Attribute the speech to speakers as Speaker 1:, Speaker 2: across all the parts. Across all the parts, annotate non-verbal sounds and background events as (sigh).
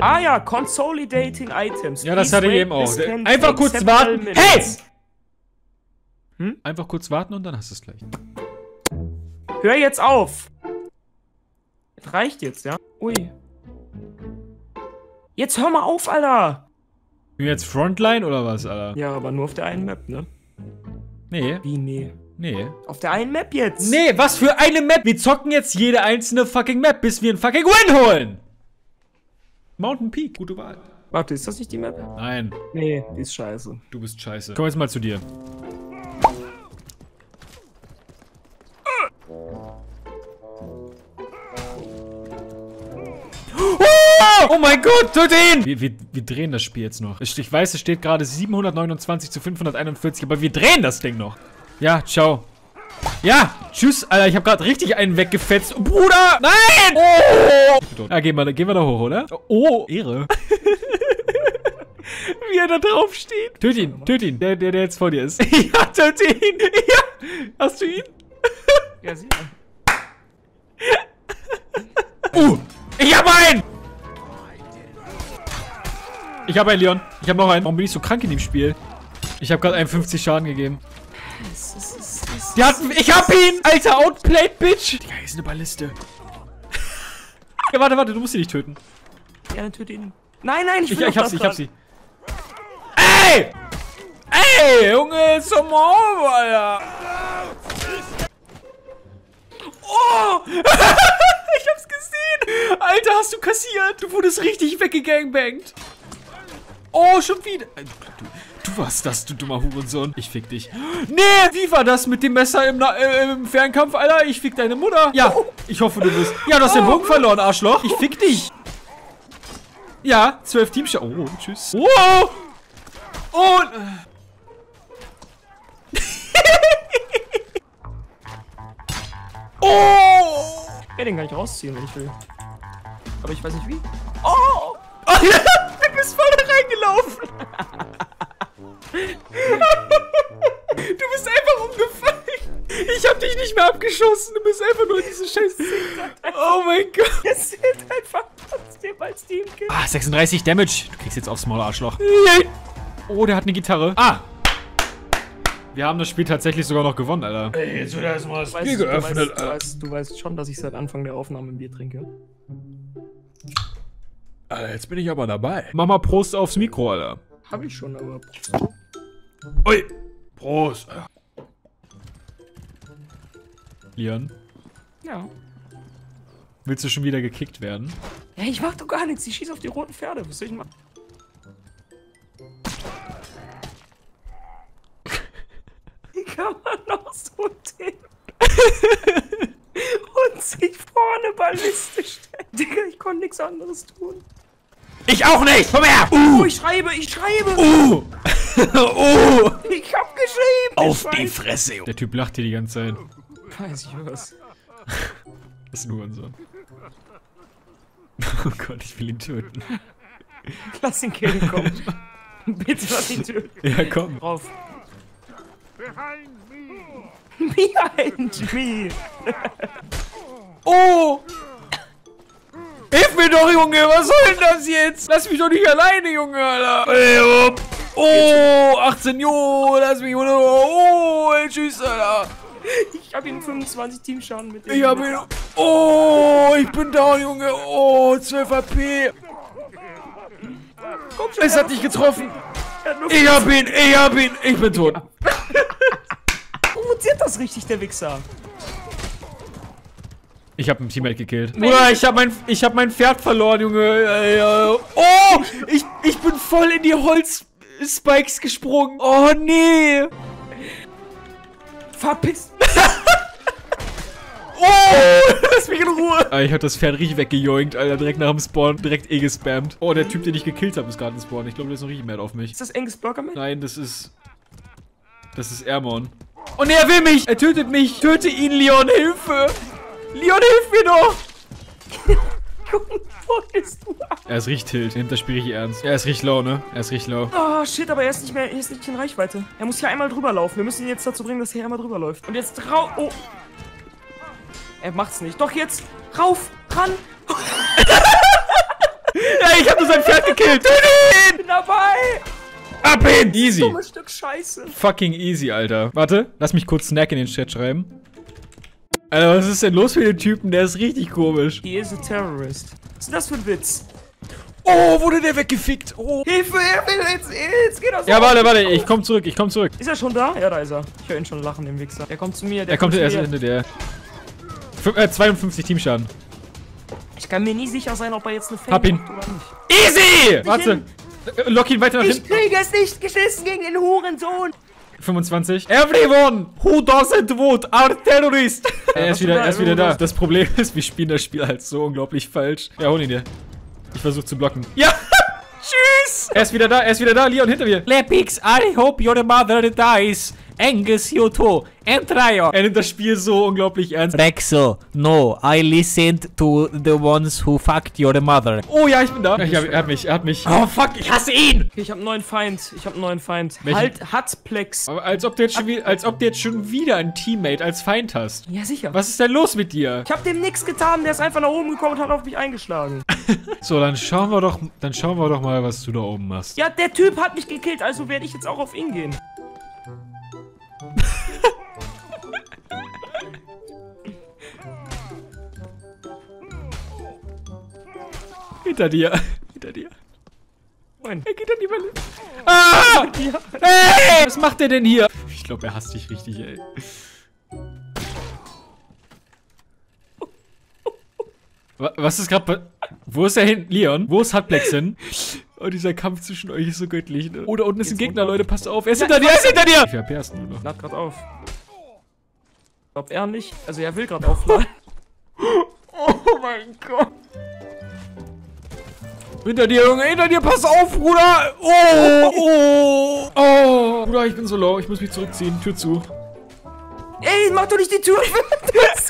Speaker 1: Ah ja, Consolidating Items.
Speaker 2: Ja, das hatte ich eben auch. Einfach kurz warten.
Speaker 1: minutes.
Speaker 2: Hey!
Speaker 1: Hm?
Speaker 2: Einfach kurz warten und dann hast du es gleich.
Speaker 1: Hör jetzt auf! Das reicht jetzt, ja? Ui. Jetzt hör mal auf, Alter!
Speaker 2: Bin jetzt Frontline oder was, Alter?
Speaker 1: Ja, aber nur auf der einen Map, ne?
Speaker 2: Nee,
Speaker 1: Wie, nee?
Speaker 2: nee.
Speaker 1: Auf der einen Map jetzt!
Speaker 2: Nee, was für eine Map? Wir zocken jetzt jede einzelne fucking Map, bis wir einen fucking Win holen. Mountain Peak, gute Wahl.
Speaker 1: Warte, ist das nicht die Map?
Speaker 2: Nein,
Speaker 1: Nee, die ist scheiße.
Speaker 2: du bist scheiße. Komm jetzt mal zu dir. Oh mein Gott, töte ihn! Wir, wir, wir drehen das Spiel jetzt noch. Ich weiß, es steht gerade 729 zu 541, aber wir drehen das Ding noch. Ja, ciao. Ja, tschüss, Alter, ich habe gerade richtig einen weggefetzt. Bruder, nein! Oh! Ja, gehen wir, gehen wir da hoch, oder? Oh, Ehre. (laughs) Wie er da drauf steht. Töte ihn, töte ihn, der, der, der jetzt vor dir ist. (laughs) ja, töte ihn. Ja, hast du ihn?
Speaker 1: Ja, sieh
Speaker 2: Uh, ich hab einen! Ich hab einen, Leon. Ich hab noch einen. Warum bin ich so krank in dem Spiel? Ich hab gerade einen 50 Schaden gegeben. Die hatten, ich hab ihn! Alter, outplayed, Bitch! Digga, hier ist eine Balliste. ja, warte, warte, du musst sie nicht töten.
Speaker 1: Ja, dann töte ihn. Nein, nein, ich
Speaker 2: Ich,
Speaker 1: will
Speaker 2: ich
Speaker 1: doch
Speaker 2: hab sie, ich hab sie. Ey! Ey, Junge, zum Maul, Alter! Oh! (laughs) ich hab's gesehen! Alter, hast du kassiert? Du wurdest richtig weggegangbangt. Oh, schon wieder. Du, warst das, du dummer Hurensohn. Ich fick dich. Nee, wie war das mit dem Messer im, Na äh, im Fernkampf, Alter? Ich fick deine Mutter. Ja, ich hoffe, du bist. Ja, du hast den Bogen verloren, Arschloch. Ich fick dich. Ja, zwölf Teams. Oh, tschüss. Oh! Und. (laughs) oh!
Speaker 1: Ja, den kann ich rausziehen, wenn ich will. Aber ich weiß nicht wie. Oh! (laughs)
Speaker 2: Oh, ja, du bist voll reingelaufen. Du bist einfach umgefallen. Ich hab dich nicht mehr abgeschossen. Du bist einfach nur in diese Scheiße. Oh mein Gott.
Speaker 1: Es sind einfach trotzdem als Teamkill.
Speaker 2: Ah, 36 Damage. Du kriegst jetzt aufs Maul, Arschloch. Oh, der hat eine Gitarre. Ah. Wir haben das Spiel tatsächlich sogar noch gewonnen, Alter. Ey, jetzt wird erstmal das
Speaker 1: Du weißt, du, weißt, du, weißt, du weißt schon, dass ich seit Anfang der Aufnahme ein Bier trinke.
Speaker 2: Alter, jetzt bin ich aber dabei. Mach mal Prost aufs Mikro, Alter.
Speaker 1: Hab ich schon, aber.
Speaker 2: Ui. Prost. Leon,
Speaker 1: Ja.
Speaker 2: willst du schon wieder gekickt werden?
Speaker 1: Ja, ich mach doch gar nichts. Ich schieß auf die roten Pferde. Was soll ich machen? (laughs) Wie kann man noch so den (laughs) und sich vorne Balliste stellen? Digga, ich konnte nichts anderes tun.
Speaker 2: Ich auch nicht! Komm her!
Speaker 1: Oh, ich schreibe, ich schreibe.
Speaker 2: Uh! Uh! (laughs)
Speaker 1: Ich hab geschrieben.
Speaker 2: Auf die. Fresse! Der Typ lacht hier die ganze Zeit.
Speaker 1: Weiß ich was. (laughs)
Speaker 2: Das ist nur unser. (laughs) Oh Gott, ich will ihn töten.
Speaker 1: Lass ihn killen, komm. Bitte lass ihn töten.
Speaker 2: Ja, komm.
Speaker 1: Drauf. Behind me.
Speaker 2: Oh! Hilf mir doch, Junge! Was soll denn das jetzt? Lass mich doch nicht alleine, Junge, Alter! Ey, hopp. Oh, 18, jo, lass mich. Oh, ey, tschüss, Alter.
Speaker 1: Ich hab ihn 25 Teamschaden mit dem.
Speaker 2: Ich hab ihn. Oh, ich bin down, Junge. Oh, 12 AP.
Speaker 1: Komm schon,
Speaker 2: Es hat dich getroffen. Ich hab ihn, ich hab ihn. Ich bin tot. (laughs)
Speaker 1: provoziert das richtig, der Wichser.
Speaker 2: Ich hab einen Teammate gekillt. Bruder, ich hab mein, ich hab mein Pferd verloren, Junge. Äh, äh, Oh, ich, ich bin voll in die Holzspikes gesprungen. Oh, nee.
Speaker 1: Verpiss. (laughs)
Speaker 2: Oh, lass mich in Ruhe. Ah, ich hab das Pferd richtig weggejoinkt, Alter. Direkt nach dem Spawn, direkt eh gespammt. Oh, der Typ, den ich gekillt habe, ist gerade im Spawn. Ich glaube, der ist noch richtig mad auf mich.
Speaker 1: Ist das Angus Burgerman?
Speaker 2: Nein, das ist... Das ist Airmon. Oh ne, er will mich! Er tötet mich! Töte ihn, Leon! Hilfe! Leon, hilf mir doch! Er ist richtig tilt. Nimmt das Spiel richtig ernst. Er ist richtig low, ne? Er ist richtig low.
Speaker 1: Oh, shit, aber er ist nicht mehr, er ist nicht in Reichweite. Er muss hier einmal drüber laufen. Wir müssen ihn jetzt dazu bringen, dass er hier einmal drüber läuft. Und jetzt drauf. Oh. Er macht's nicht. Doch jetzt. Rauf. Ran. (laughs)
Speaker 2: Ja, ich hab nur sein Pferd gekillt. Ihn!
Speaker 1: bin dabei!
Speaker 2: Ab ihn! Easy.
Speaker 1: Dummes Stück Scheiße.
Speaker 2: Fucking easy, Alter. Warte, lass mich kurz Snack in den Chat schreiben. Alter, was ist denn los mit dem Typen? Der ist richtig komisch.
Speaker 1: He is a terrorist. Was ist denn das für ein Witz?
Speaker 2: Oh, wurde der weggefickt. Oh.
Speaker 1: Hilfe, Hilfe, jetzt, jetzt geht das
Speaker 2: Ja, warte, warte, ich komm zurück, ich komm zurück.
Speaker 1: Ist er schon da? Ja, da ist er. Ich höre ihn schon lachen, den Wichser. Der kommt zu mir, der
Speaker 2: Er kommt
Speaker 1: zu
Speaker 2: erst hinter der. Fün- äh, 52 Teamschaden.
Speaker 1: Ich kann mir nie sicher sein, ob er jetzt eine Fake
Speaker 2: Hab ihn.
Speaker 1: macht oder nicht.
Speaker 2: Easy! Warte.
Speaker 1: hin.
Speaker 2: Äh, Lock ihn weiter nach
Speaker 1: Ich
Speaker 2: hinten.
Speaker 1: kriege es nicht geschissen gegen den Hurensohn.
Speaker 2: 25. Everyone who doesn't vote are terrorist. (laughs) er ist wieder, er ist wieder da. Das Problem (laughs) ist, wir spielen das Spiel halt so unglaublich falsch. Ja, hol ihn dir. Ich versuche zu blocken. Ja! (laughs) Tschüss! Er ist wieder da, er ist wieder da. Leon, hinter mir.
Speaker 3: Lepix, I hope your mother dies. Angus, you too. And Tryo.
Speaker 2: Er nimmt das Spiel so unglaublich ernst.
Speaker 3: Rexo, no, I listened to the ones who fucked your mother.
Speaker 2: Oh ja, ich bin da. Ich hab, er hat mich, er hat mich. Oh fuck, ich hasse ihn!
Speaker 1: Okay, ich habe einen neuen Feind. Ich habe einen neuen Feind.
Speaker 2: Welchen?
Speaker 1: Halt, Hatplex.
Speaker 2: Aber als ob, du jetzt schon wie, als ob du jetzt schon wieder ein Teammate als Feind hast.
Speaker 1: Ja, sicher.
Speaker 2: Was ist denn los mit dir?
Speaker 1: Ich habe dem nichts getan. Der ist einfach nach oben gekommen und hat auf mich eingeschlagen. (laughs)
Speaker 2: So, dann schauen wir doch, dann schauen wir doch mal, was du da oben machst.
Speaker 1: Ja, der Typ hat mich gekillt, also werde ich jetzt auch auf ihn gehen.
Speaker 2: Hinter dir. Hinter dir.
Speaker 1: Moin.
Speaker 2: Er geht an die Welle. Ah!
Speaker 1: Ja.
Speaker 2: Hey! Was macht der denn hier? Ich glaube, er hasst dich richtig, ey. Wa- Was ist gerade Wo ist er hin? Leon? Wo ist Hardplex hin? Oh, dieser Kampf zwischen euch ist so göttlich, ne? Oh, da unten ist ein Gegner, Leute, passt auf. Er ist hinter dir, er ist hinter dir! Wie viel HP hast du noch?
Speaker 1: Lad grad auf. Ich glaub er nicht. Also er will gerade aufladen. (laughs)
Speaker 2: Oh mein Gott. Hinter dir, Junge, hinter dir, pass auf, Bruder! Oh, oh, oh! Bruder, ich bin so low, ich muss mich zurückziehen. Tür zu.
Speaker 1: Ey, mach doch nicht die Tür.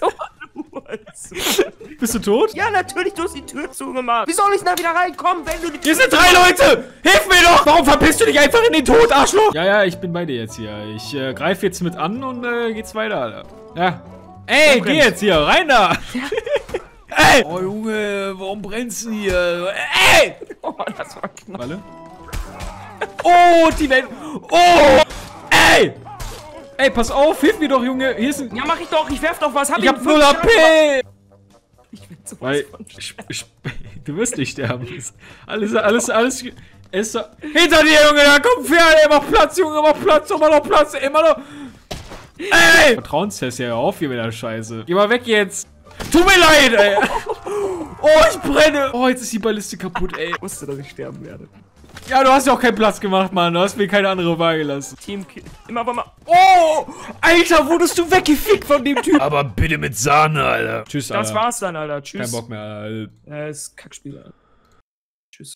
Speaker 1: so. (laughs)
Speaker 2: Bist du tot?
Speaker 1: Ja, natürlich, du hast die Tür zugemacht. Wie soll ich da wieder reinkommen, wenn du die
Speaker 2: Hier sind drei Leute! Hilf mir doch! Warum verpisst du dich einfach in den Tod, Arschloch? Ja, ja, ich bin bei dir jetzt hier. Ich äh, greife jetzt mit an und äh, geht's weiter, Alter. Ja. Ey, geh jetzt hier, rein da! (laughs) Ey! Oh, Junge, warum brennst du hier? Ey! (laughs)
Speaker 1: Oh, das war knapp.
Speaker 2: Walle? Oh, die Welt. Oh! Ey! Ey, pass auf, hilf mir doch, Junge. Hier ist ein.
Speaker 1: Ja, mach ich doch. Ich werf doch was. Hab
Speaker 2: Ich hab
Speaker 1: fünf
Speaker 2: 0
Speaker 1: Jahre gemacht.
Speaker 2: AP!
Speaker 1: Ich bin sowas
Speaker 2: Weil.
Speaker 1: von
Speaker 2: Ich, ich, (laughs) du wirst nicht sterben. Alles, alles, alles. Ist so. Hinter dir, Junge, da kommt Pferde. Immer Platz, Junge, immer Platz, immer noch Platz, immer noch. Ey! Vertrauenstest ja auf hier mit der Scheiße. Geh mal weg jetzt. Tut mir leid, ey. (laughs) Oh, ich brenne. Oh, jetzt ist die Balliste kaputt, ey.
Speaker 1: Ich wusste, dass ich sterben werde.
Speaker 2: Ja, du hast ja auch keinen Platz gemacht, Mann. Du hast mir keine andere Wahl gelassen.
Speaker 1: Team Kill. Immer aber mal.
Speaker 2: Oh! Alter, wurdest du weggefickt von dem Typ? Aber bitte mit Sahne, Alter. Tschüss, Alter.
Speaker 1: Das war's dann, Alter. Tschüss.
Speaker 2: Kein Bock mehr, Alter.
Speaker 1: Äh, ist Kackspieler. Tschüss.